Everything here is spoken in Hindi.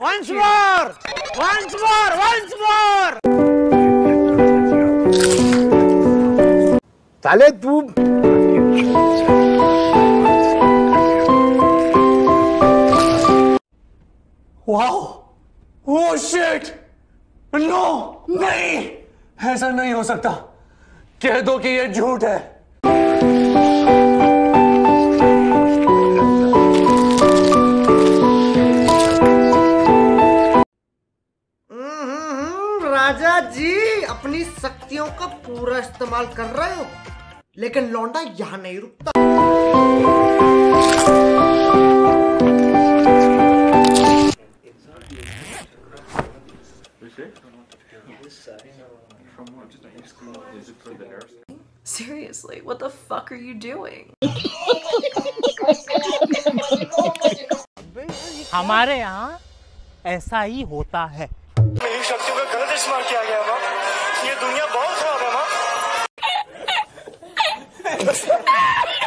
Once more! Once more! Once more! साले तू वाओ वो शिट नो नहीं ऐसा नहीं हो सकता कह दो कि ये झूठ है हम्म, राजा जी अपनी शक्तियों का पूरा इस्तेमाल कर रहे हो? लेकिन लौंडा यहाँ नहीं रुकता। Seriously, what the fuck are you doing? हमारे यहाँ ऐसा ही होता है। मेरी शक्तियों का गलत इस्तेमाल किया गया ये दुनिया बहुत Ah!